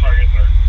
targets are